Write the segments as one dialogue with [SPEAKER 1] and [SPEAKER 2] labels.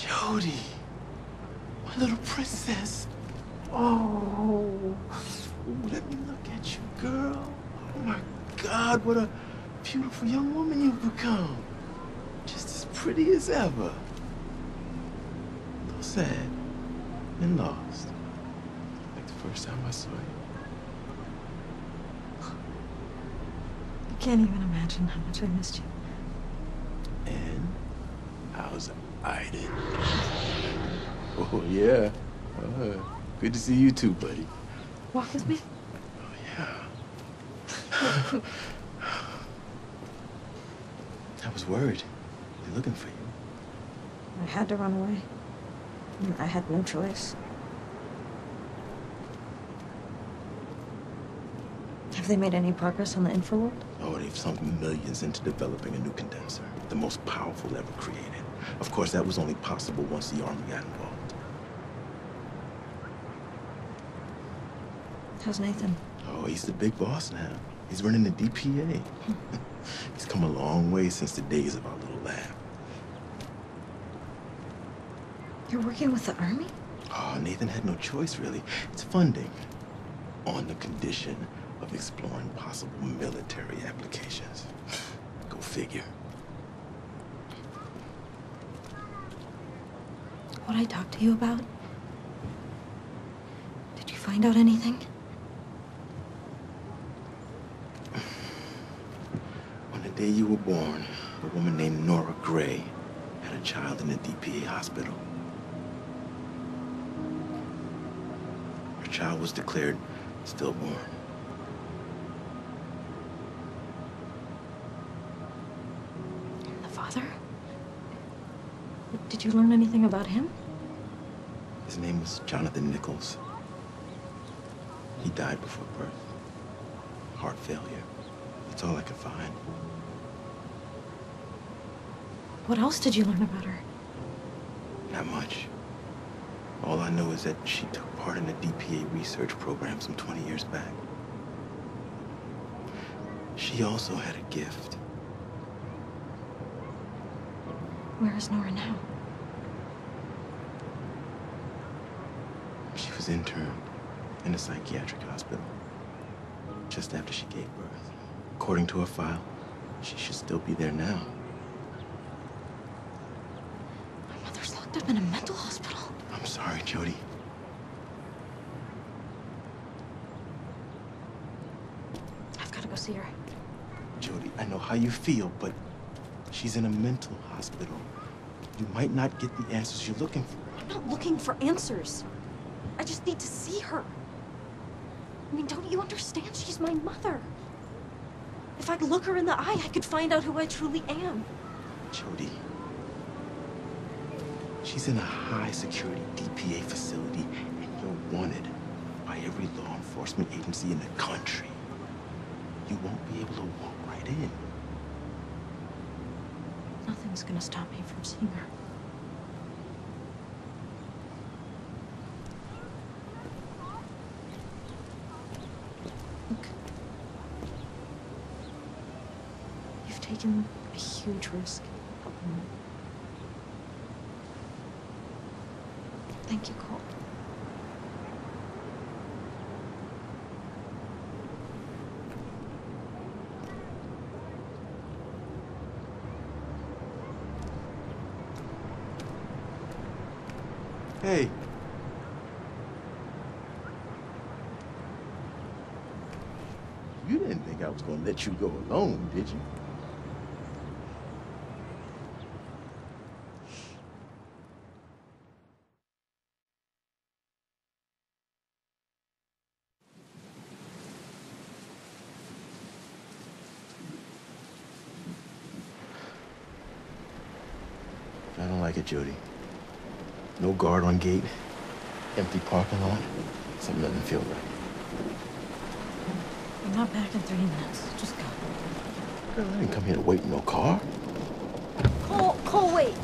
[SPEAKER 1] Jodie, my little princess. Oh, let me look at you, girl. Oh my God, what a beautiful young woman you've become. Just as pretty as ever. Little sad and lost. Like the first time I saw you.
[SPEAKER 2] I can't even imagine how much I missed you.
[SPEAKER 1] And how's Aiden? Oh, yeah. Uh, good to see you too, buddy.
[SPEAKER 2] Walk with me?
[SPEAKER 1] Oh, yeah. I was worried. They're looking for you.
[SPEAKER 2] I had to run away. I had no choice. Have they made any progress on the infraworld?
[SPEAKER 1] Oh, they've sunk millions into developing a new condenser, the most powerful ever created. Of course, that was only possible once the Army got involved.
[SPEAKER 2] How's Nathan?
[SPEAKER 1] Oh, he's the big boss now. He's running the DPA. he's come a long way since the days of our little lab.
[SPEAKER 2] You're working with the army?
[SPEAKER 1] Oh, Nathan had no choice, really. It's funding. On the condition of exploring possible military applications. Go figure.
[SPEAKER 2] What I talked to you about? Did you find out anything?
[SPEAKER 1] On the day you were born, a woman named Nora Gray had a child in the DPA hospital. Her child was declared stillborn.
[SPEAKER 2] The father? Did you learn anything about him?
[SPEAKER 1] His name was Jonathan Nichols. He died before birth. Heart failure. That's all I could find.
[SPEAKER 2] What else did you learn about her?
[SPEAKER 1] Not much. All I know is that she took part in a DPA research program some 20 years back. She also had a gift.
[SPEAKER 2] Where is Nora now?
[SPEAKER 1] She was interned in a psychiatric hospital just after she gave birth. According to her file, she should still be there now.
[SPEAKER 2] My mother's locked up in a mental hospital.
[SPEAKER 1] I'm sorry, Jodie.
[SPEAKER 2] I've got to go see her.
[SPEAKER 1] Jodie, I know how you feel, but she's in a mental hospital. You might not get the answers you're looking for.
[SPEAKER 2] I'm not looking for answers. I just need to see her. I mean, don't you understand? She's my mother. If I could look her in the eye, I could find out who I truly am.
[SPEAKER 1] Jodie. She's in a high security DPA facility, and you're wanted by every law enforcement agency in the country. You won't be able to walk right in.
[SPEAKER 2] Nothing's gonna stop me from seeing her. Look. You've taken a huge risk. Thank you, Cole.
[SPEAKER 1] Hey. You didn't think I was gonna let you go alone, did you? I don't like it, Jodie. No guard on gate. Empty parking lot. Something doesn't feel right.
[SPEAKER 2] I'm not back in three minutes. Just go.
[SPEAKER 1] Girl, I didn't come here to wait in no car.
[SPEAKER 2] Cole, Cole, wait.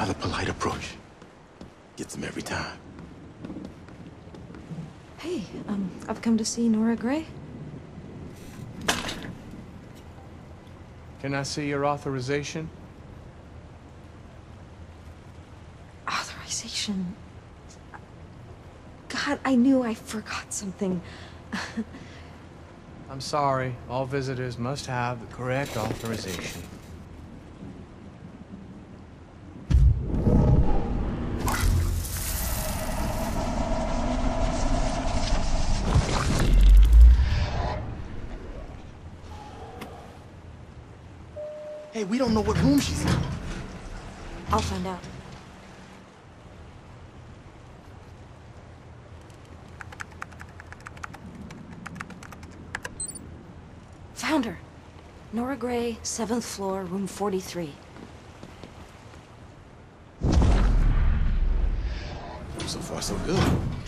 [SPEAKER 1] Try the polite approach. Gets them every time.
[SPEAKER 2] Hey, um, I've come to see Nora Gray.
[SPEAKER 3] Can I see your authorization?
[SPEAKER 2] Authorization. God, I knew I forgot something.
[SPEAKER 3] I'm sorry. All visitors must have the correct authorization.
[SPEAKER 1] Hey, we don't know what room she's in.
[SPEAKER 2] I'll find out. Found her. Nora Gray, 7th floor, room 43.
[SPEAKER 1] So far, so good.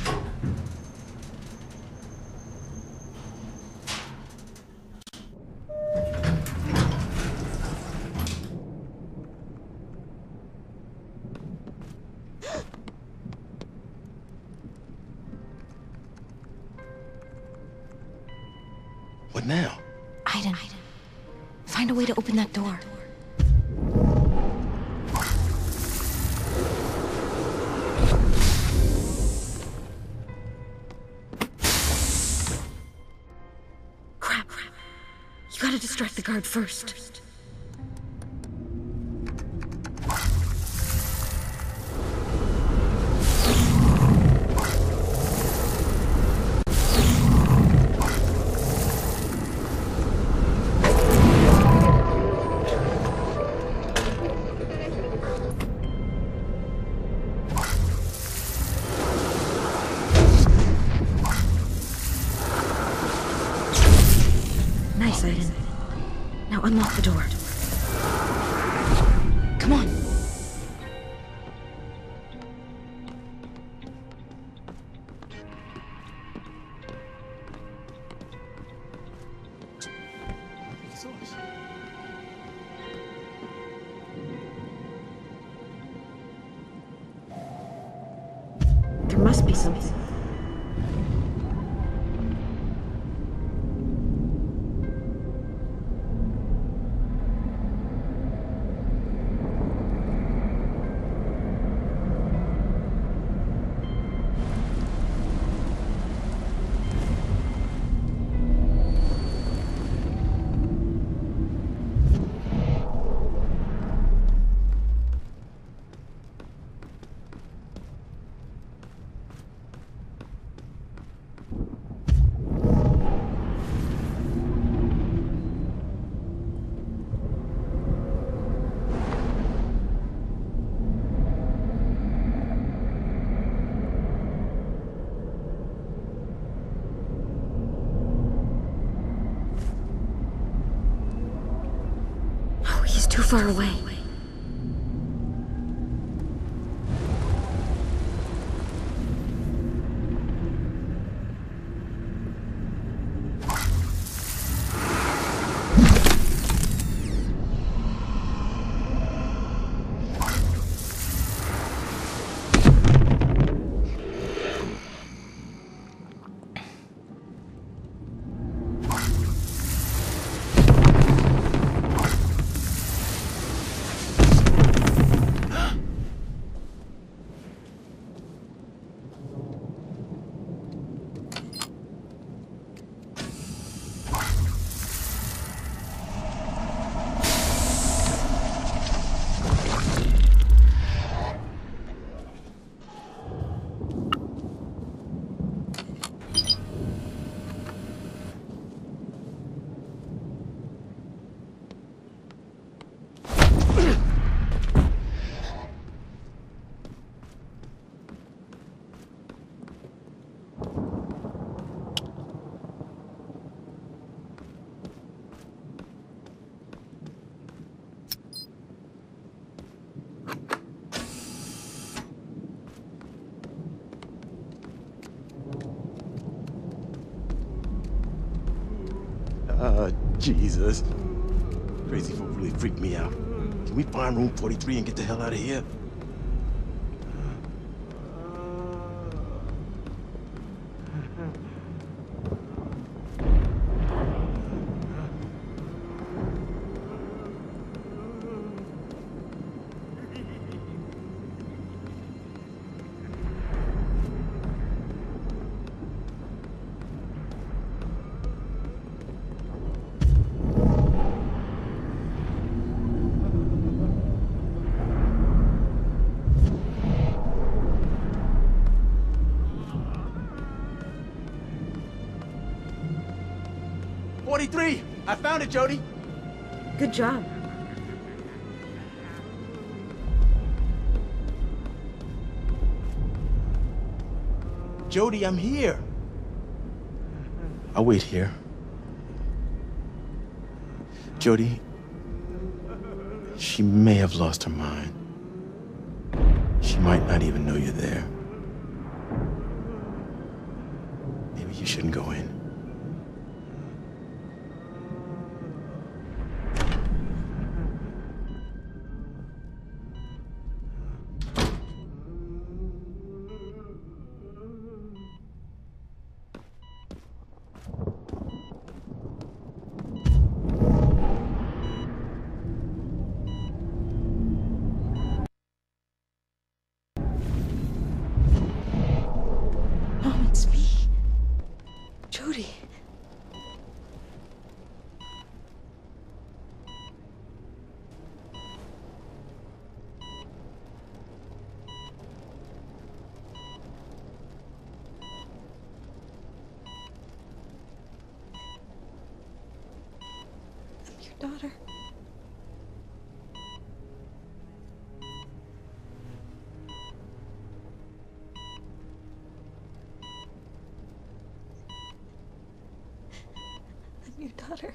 [SPEAKER 2] The first.
[SPEAKER 1] It's.
[SPEAKER 2] There must be something. Too far away.
[SPEAKER 1] Uh, Jesus. Crazy folk really freaked me out. Can we find room 43 and get the hell out of here? 43. I found it, Jodie.
[SPEAKER 2] Good job.
[SPEAKER 1] Jodie, I'm here. I'll wait here. Jodie, she may have lost her mind. She might not even know you're there. Maybe you shouldn't go in.
[SPEAKER 2] Daughter. I'm your daughter.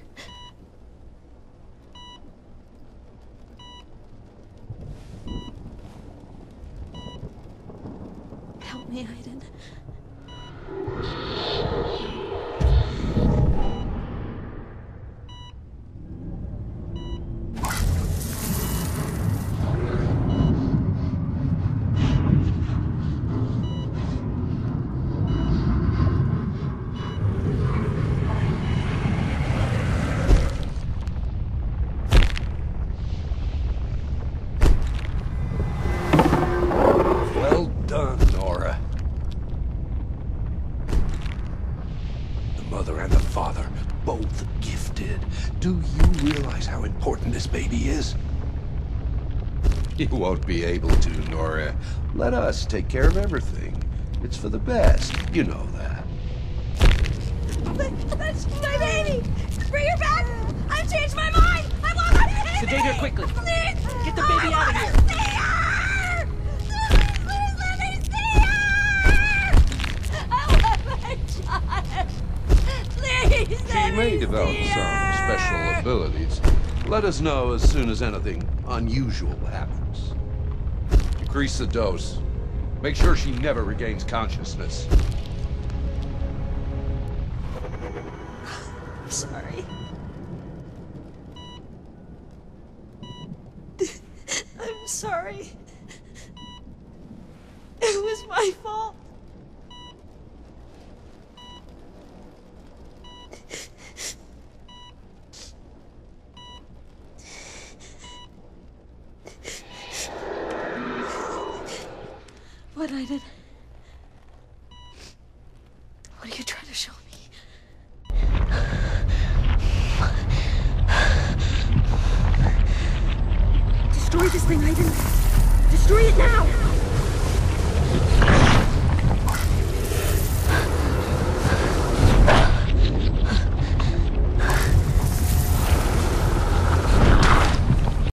[SPEAKER 4] You won't be able to, Nora. Let us take care of everything. It's for the best. You know that.
[SPEAKER 2] That's my baby! Bring her back! I've changed my mind! I want my baby!
[SPEAKER 5] Sedate her quickly.
[SPEAKER 2] Please!
[SPEAKER 5] Get the baby out of here.
[SPEAKER 2] See her! Please let me see her! I want my child! Please
[SPEAKER 4] She
[SPEAKER 2] let
[SPEAKER 4] may
[SPEAKER 2] me
[SPEAKER 4] develop
[SPEAKER 2] see
[SPEAKER 4] some special abilities. Let us know as soon as anything unusual happens. Decrease the dose. Make sure she never regains consciousness.
[SPEAKER 2] Sorry. I'm sorry. It was my fault. What I did.